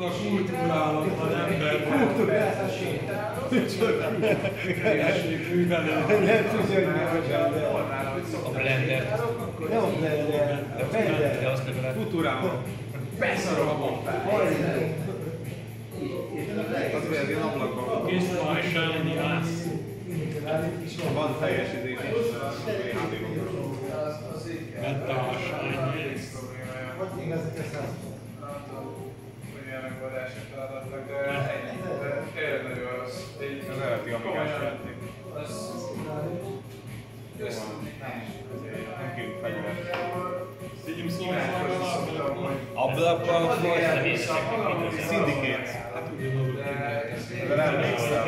A kultúrálatlan ember művelő. Nem tudja, hogy A blender. Nem a blender, a De blender. azt legalább Kultúrálat. Beszarom a bombát. Azért ilyen ablakban Kis majsányi ház. van teljesítés. Vette a sányi. Hogy még ezek ablakban volt. Syndicate. Hát ugyanúgy. Emlékszem.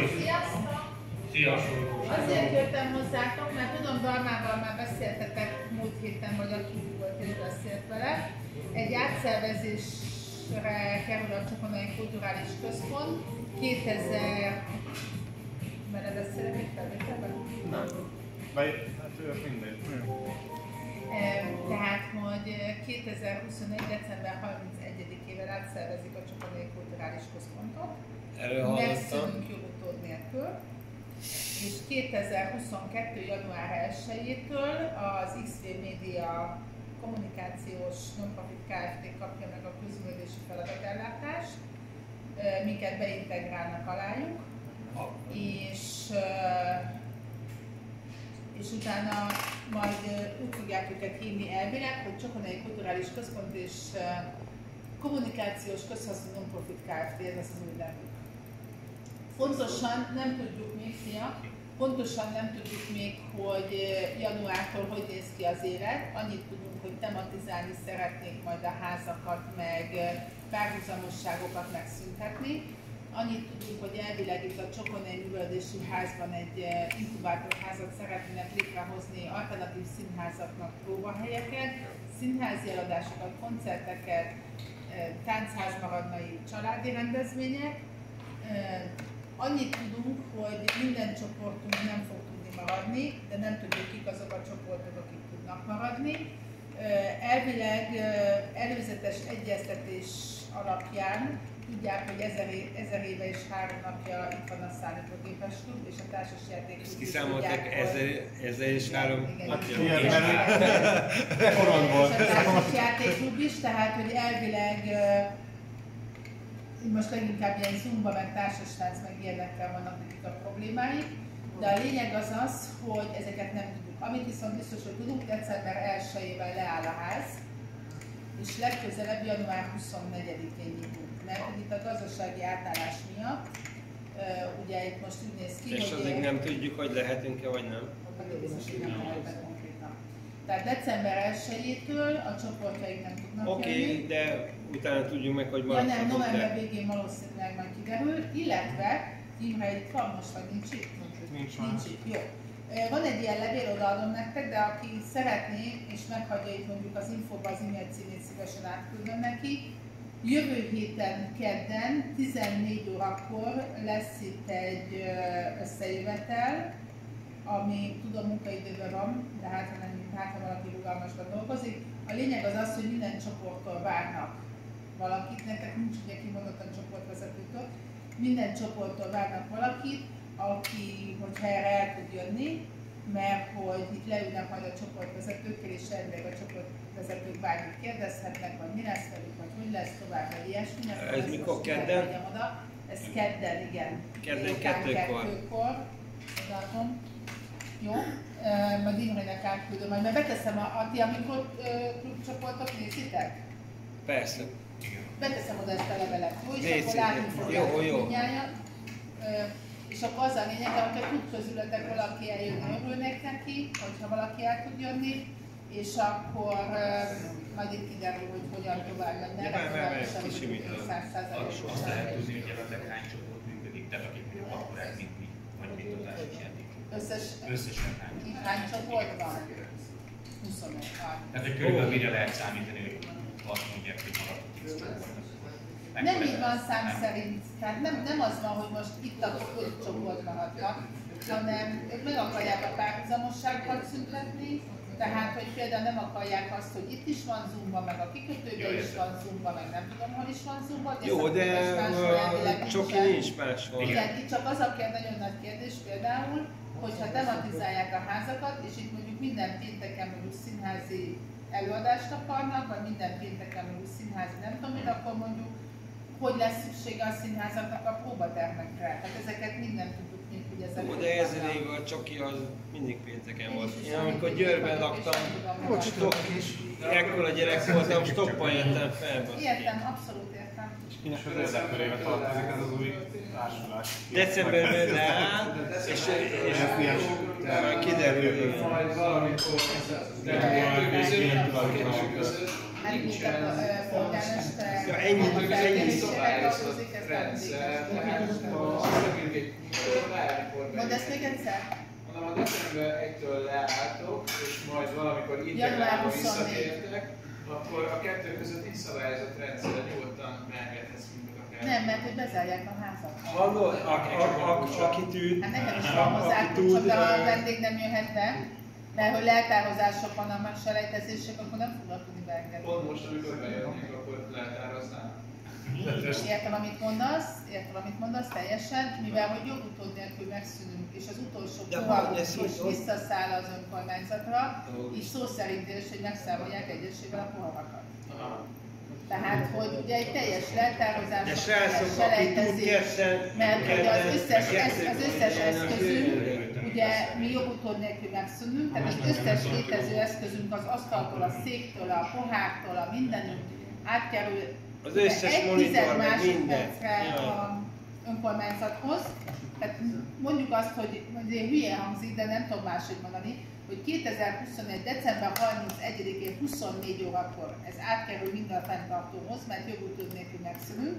Sziasztok! Azért jöttem hozzátok, mert tudom, Darmával már beszéltetek múlt héten, vagy aki volt és beszélt vele. Egy átszervezésre kerül a Csokonai Kulturális Központ 2000... Mert beszélek itt felvételben? Nem. Vagy, hát ő mindegy. Tehát, hogy 2021. december 31-ével átszervezik a Csokonai Kulturális Központot. Erről hallottam. megszűnünk jogutód nélkül. És 2022. január 1-től az XV Media kommunikációs nonprofit Kft. kapja meg a közművelési feladatellátást, ö, miket beintegrálnak alájuk, és, és utána majd fogják őket hívni elvileg, hogy Csokonai Kulturális Központ és kommunikációs közhasznú nonprofit Kft. ez az új nevük. Pontosan nem tudjuk még, szia, pontosan nem tudjuk még, hogy januártól hogy néz ki az élet. Annyit tudunk, hogy tematizálni szeretnék majd a házakat, meg párhuzamosságokat megszüntetni. Annyit tudunk, hogy elvileg itt a Csokonai Művelődési Házban egy eh, inkubátorházat szeretnének létrehozni, alternatív színházaknak próbahelyeket, színházi eladásokat, koncerteket, eh, táncház maradnai családi rendezvények, Eh, Annyit tudunk, hogy minden csoportunk nem fog tudni maradni, de nem tudjuk kik azok a csoportok, akik tudnak maradni. Elvileg előzetes egyeztetés alapján tudják, hogy ezer, ezer éve és három napja itt van a szállítógépes klub és a társasjáték klub. Ezt is kiszámolták ezer, ezer és három napja. igen, mert- volt. És a társasjátékklub is, tehát hogy elvileg most leginkább ilyen zumba, meg társastánc, meg ilyenekkel vannak nekik a problémáik, de a lényeg az az, hogy ezeket nem tudjuk. Amit viszont biztos, hogy tudunk, december 1-ével leáll a ház, és legközelebb január 24-én nyitunk. Mert hogy itt a gazdasági átállás miatt, ugye itt most úgy néz ki, És hogy... addig nem tudjuk, hogy lehetünk-e vagy nem. Biztos, hogy nem lehetne konkrétan. Tehát december 1-től a csoportjaink nem tudnak Oké, jönni. de utána tudjuk meg, hogy Ja nem, november végén valószínűleg majd kiderül, illetve Imre itt van most, vagy nincs itt? Nincs Nincs itt, jó. Van egy ilyen levél, odaadom nektek, de aki szeretné, és meghagyja itt mondjuk az infóba az e-mail címét szívesen átküldöm neki. Jövő héten, kedden, 14 órakor lesz itt egy összejövetel, ami tudom munkaidőben van, de hát ha, nem, hát ha valaki rugalmasban dolgozik. A lényeg az az, hogy minden csoporttól várnak valakit, nektek nincs ugye kimondottan csoportvezetőtől, minden csoporttól várnak valakit, aki, hogyha erre el tud jönni, mert hogy itt leülnek majd a csoportvezetőkkel, és elvileg a csoportvezetők bármit kérdezhetnek, vagy mi lesz velük, vagy hogy lesz tovább, vagy ilyesmi. Ez mikor, kedden? Oda. Ez kedden, igen. Kedden kettőkor. kettőkor. Odaadom. Jó, Ö, majd Imrének átküldöm, majd mert beteszem a, a ti, amikor ö, klubcsoportok nézitek? Persze. Beteszem oda ezt a levelet, jó? És Nézzük. akkor látni Jó, fogjátok jó. És akkor az a lényeg, hogyha tud közületek valaki eljönni, örülnék neki, hogyha valaki el tud jönni, és akkor majd itt kiderül, hogy hogyan tovább lenne. Ja, kisimítom. vagyok száz százalékos Azt lehet tudni, hogy jelenleg hány csoport működik, tehát akik akkor ez mint mi, vagy mint az játék. Összes, Összesen hány. itt hány csoport van? 21 van. Tehát, hogy körülbelül mire lehet számítani, hogy azt mondják, hogy maradt 10 csoport. Nem így van szám szerint, tehát nem, nem az van, hogy most itt a öt csoport maradnak, hanem ők meg akarják a párhuzamosságokat szüntetni, Tehát, hogy például nem akarják azt, hogy itt is van zumba, meg a kikötőben is van zumba, meg nem tudom, hol is van zumba. Jó, de elvileg uh, csoki nincs máshol. Igen, itt csak az a kérdés, nagyon nagy kérdés például, hogyha tematizálják a házakat, és itt mondjuk minden pénteken mondjuk színházi előadást akarnak, vagy minden pénteken mondjuk színházi nem tudom akkor mondjuk hogy lesz szüksége a színházaknak a próbatermekre. Tehát ezeket minden tudjuk, mint hogy ezek. Jó, de ez elég a csoki az mindig pénteken volt. Én amikor Győrben laktam, Bocs, ekkora gyerek voltam, stoppal jöttem fel. Értem, abszolút értem. És az érdekörébe tartozik ez az új társulás. Decemberben leáll, és, és kiderül. Valamikor végén tulajdonosok között Hát ö, polgármester, Ja, ennyi- ennyi nem rendszer, tehát azt mondjuk egy bármikor Mondd ezt még egyszer? Mondom, a december 1-től leálltok, és majd valamikor integrálva 24. visszatértek, akkor a kettő között nincs szabályozott rendszer, nyugodtan mehetsz. Nem, mert hogy bezárják a házat. Hallod? Aki tud, Hát nekem is a- van hozzá, csak a vendég nem jöhet be, mert hogy leltározások vannak, meg selejtezések, akkor nem fognak tudni beengedni. Pont most, amikor bejönnék, akkor letároznál. Értem, amit mondasz, értem, amit mondasz teljesen, mivel hogy jogutód nélkül megszűnünk, és az utolsó ez is visszaszáll az önkormányzatra, így szó szerint is, hogy megszámolják egyesével a poharakat. Aha. Tehát, hogy ugye egy teljes leltározás, tud ketten, mert ugye az összes, az összes eszközünk, ugye mi jogutód nélkül megszűnünk, tehát az összes létező eszközünk az asztaltól, a széktől, a pohártól, a mindenünk átkerül Az összes egy monitor, tized meg másodpercre minden. a önkormányzathoz. Tehát mondjuk azt, hogy azért hülye hangzik, de nem tudom máshogy mondani, hogy 2021. december 31-én 24 órakor ez átkerül mind a fenntartóhoz, mert jogutód nélkül megszűnünk,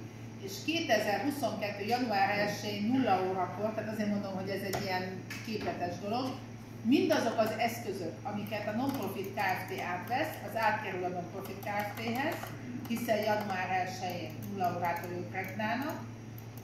és 2022. január 1-én 0 órakor, tehát azért mondom, hogy ez egy ilyen képletes dolog, mindazok az eszközök, amiket a Nonprofit Kft. átvesz, az átkerül a Nonprofit Kft.-hez, hiszen január 1-én 0 órától ők regnálnak,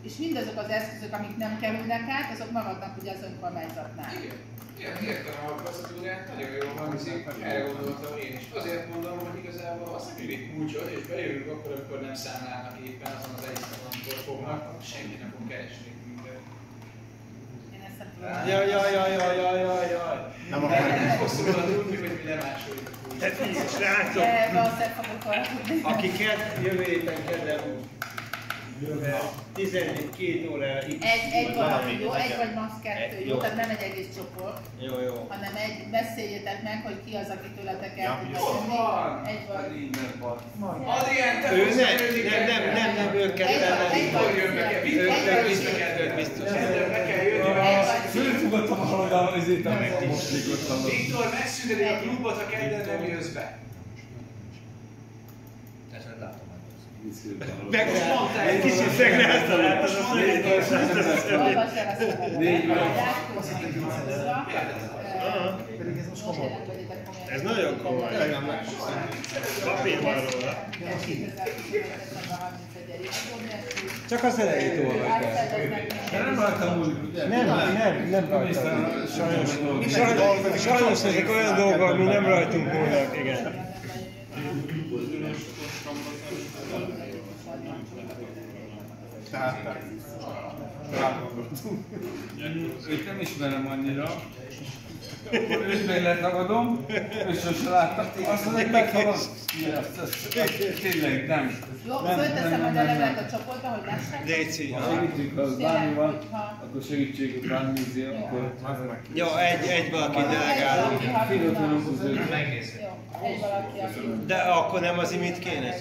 és mindazok az eszközök, amik nem kerülnek át, azok maradnak ugye az önkormányzatnál. Igen. Igen, értem a procedúrát, nagyon jól hangzik, erre gondoltam én is. Azért mondom, hogy igazából azt nem egy kulcsot, és bejövünk akkor, amikor nem számlálnak éppen azon az egy napon, amikor fognak, senki nem fog keresni minket. Én ezt nem tudom. Ja, ja, ja, ja, ja, ja, ja. Nem akarjuk. nem fog szóval tudni, hogy mi lemásoljuk srácok, De valószínűleg fogok aludni. aki ked, jövő héten kedden 14 órára itt. Egy, egy valaki, jó? Egy vagy max. kettő, jó? Jó. Tehát nem egy egész csoport, Jó, jó. hanem egy, beszéljétek meg, hogy ki az, aki tőletek el Ja, jó van. Egy vagy. Adrián, te Ő nem, nem, nem, nem, nem, ők ketten nem. Egy Mikor jön Egy Ők biztos, be kell jönni. Valahogy a izét, amit moslékottam. Viktor, megszűnöd a klubot, ha kedden nem jössz be. Meg, egy kicsit. Olvasd el a szöveget. Négy vagy. Pedig ez most Most komoly. Ez nagyon komoly. Papír van róla. Csak az elejét olvasd nem úgy? Nem, nem, nem rajtam. Sajnos, sajnos, sajnos ezek olyan dolgok, ami nem rajtunk múlnak, igen. Tehát, Őt nem ismerem annyira. Akkor őt meg letagadom, és sose láttam. Azt mondja, hogy ezt, tényleg nem. Jó, fölteszem a levelet a csoportba, hogy lássák. Déci, Ha segítség, ha bármi van, akkor segítség, bármi izé, akkor... Jó, egy, egy valaki delegálunk. Az őt. Jó, egy valaki, aki... De akkor nem az imit kéne?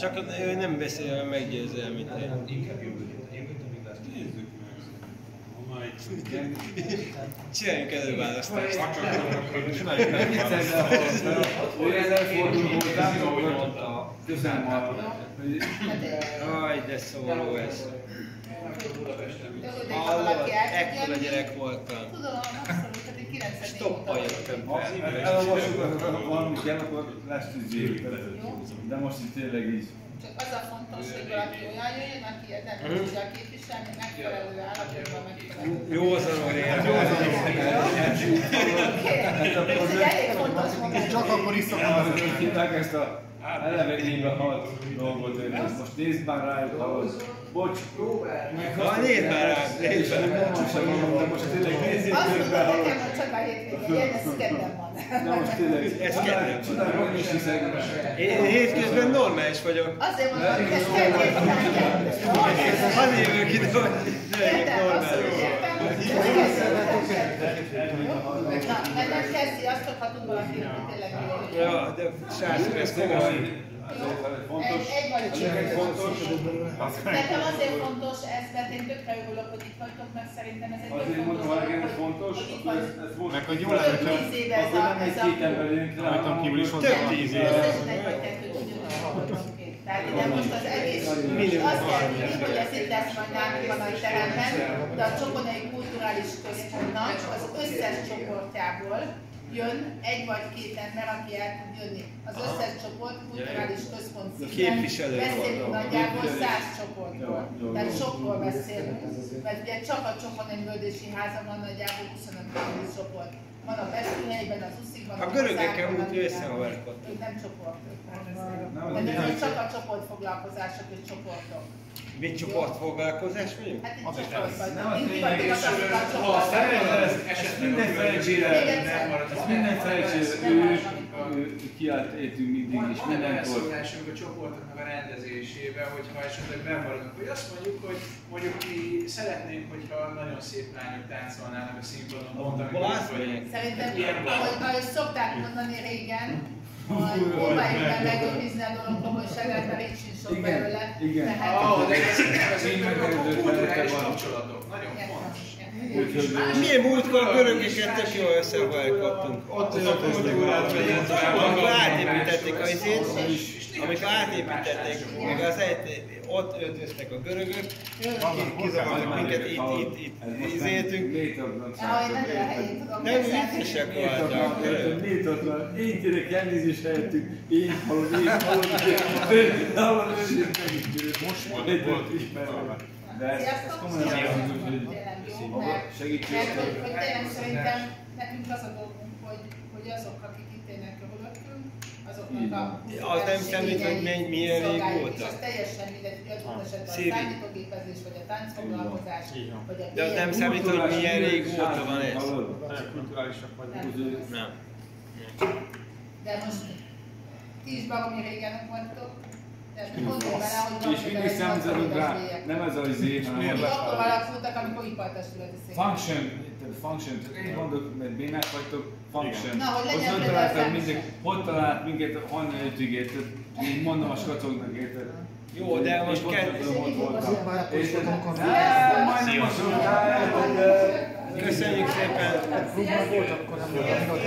Csak ő nem beszél olyan meggyőzően, mint én. Inkább jövő héten. Jövő héten még lesz. Nézzük meg. Ha Csináljunk előválasztást. Nem viccelj, de ha ő ezzel fordul hozzám, akkor köszönöm a... hogy- Aj, de szóló ez. Hallod, ekkora gyerek voltam. Tudom, abszolút, tehát egy szeretném Stoppalja mutatni. több. Ha elolvassuk, akkor valamit kell, akkor lesz tűzé. De most itt tényleg így. Csak az a fontos, hogy valaki olyan jöjjön, aki nem tudja képviselni, megfelelő állapotban megfelelő. Jó az a Lorén. Ez egy elég fontos. Csak akkor iszok Az, az ezt a eleve halt dolgot, hogy ezt most nézd már rájuk, ahhoz. Bocs, Ha nézd már rá, nézd már. nem most sem mondom, de most tényleg nézzék Azt meg mondod be, nekem, hogy csak a hétvége jön, ez kedden van. Na most tényleg, Ez csodál, hogy is hiszek. Én hétközben normális vagyok. Azért mondom, hogy ez kedden van. Hadd jövök ide, hogy legyek Értem, abszolút normális. értem. Na, mert nem kezdi azt, hogy ha tud valaki, hogy tényleg jön. Ja, de srácok, ez komoly. Fontos, Egy fontos, Nekem azért fontos ez, mert én tökre örülök, hogy itt vagytok, mert szerintem ez egy azért mondom, hogy ez fontos, hogy Meg hogy jó Több lenne, hogyha tíz éve ez akkor a, nem egy ez a két ember ki, Rajtam kívül is Több tíz éve. Összesen egy vagy kettőt ki. Tehát ide most az egész, és azt kell tudni, hogy ez itt lesz majd nálunk a nagy teremben, de a Csokonai Kulturális Központnak az összes csoportjából jön egy vagy két ember, aki el tud jönni. Az összes csoport kulturális központ szinten képviselők beszélünk nagyjából száz csoportról. Tehát sokról beszélünk. Mert ugye csak a Csokonai Művődési Házon van nagyjából 25 kulturális csoport. Van a Pestihelyben, az Uszikban, A görögekkel úgy összehavarkodtak. Ők nem csoportok. Nem, De nem, ez csak a csoportfoglalkozások és csoportok. Mi csoportfoglalkozás vagyunk? Hát itt csoport vagy. nem az lényeg, az, a ha csoport. Ez, ez, ez minden felcsére, nem marad, ez minden ő, ő kiállt értünk mindig, és Van mindenkor. beleszólásunk a csoportoknak a rendezésébe, hogyha esetleg bemaradunk, hogy azt mondjuk, hogy mondjuk mi szeretnénk, hogyha nagyon szép lányok táncolnának a színpadon, itt vagyunk. Szerintem, van. ahogy, ahogy szokták mondani régen, hogy próbáljuk meg megőrizni a dolog komolyságát, mert így sincs sok belőle. igen. Tehát, Ó, de ez, ez Én egy megnéződtem, kulturális hogy te vagy. kapcsolatok, nagyon fontos. Úgyhogy Milyen múltkor a görögöket tök jól összehavarkodtunk. Ott is a kultúrát Amikor átépítették a izét, amikor átépítették, még az egy, ott öltöztek a görögök, kizavartak minket, itt, itt, itt izéltünk. Én Nem viccesek voltak. Létatlan, én gyerek elnézést helyettük, én halom, én halom, én halom, most volt- volt ismerve. De ez, ez Sziasztok! komolyan elmondjuk, hogy mert- segítség. Mert hogy, tényleg szerintem nekünk az a dolgunk, hogy, hogy azok, akik itt élnek körülöttünk, azoknak a Az nem számít, hogy menny- milyen rég szolgáljuk, óta. És az teljesen mindegy, hogy adott esetben a számítógépezés, vagy a táncfoglalkozás, vagy a De az nem számít, hogy milyen régóta van ez. Kulturálisak vagyunk. Nem. De most ti is baromi régen vagytok, tehát bele, hogy És valamivel mindig számítanak rá, 80 éves nem ez az izé, hanem akkor alakultak, amikor ipartestületi szék. function, function, én mondok, mert bénák vagytok, function. Na, hogy legyen Hogy például találtak function. mindig, hogy talált minket a hajnal ötig, érted? Én mondom a skacoknak, érted? Jó, de most pontosan ott voltam. Érted? Majdnem a sokáig, de... Köszönjük szépen! Klubban volt, akkor nem volt.